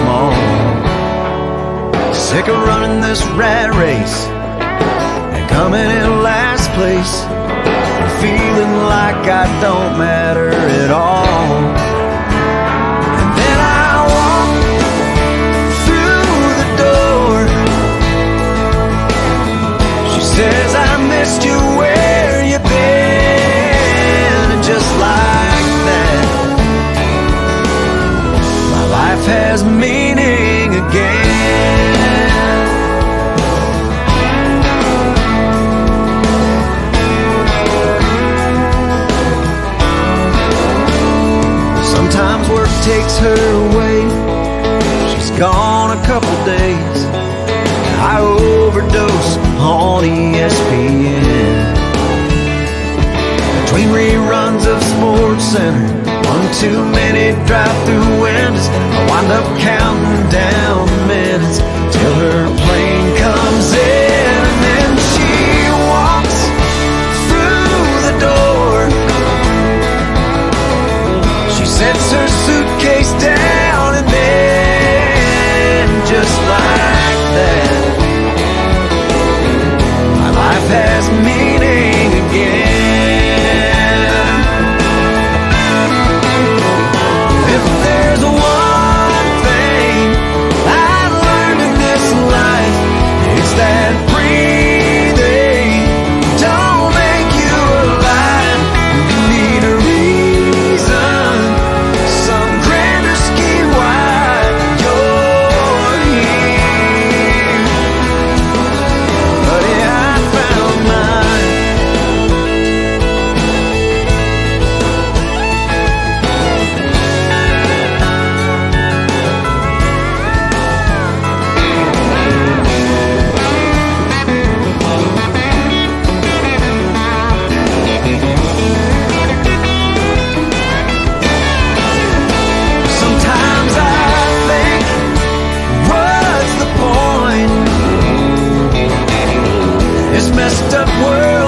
small. Sick of running this rat race and coming in last place. Work takes her away. She's gone a couple days. I overdose on ESPN. Between reruns of Sports Center, one too many drive-through windows, I wind up counting down minutes till her plane comes in, sets her suitcase down and then just up world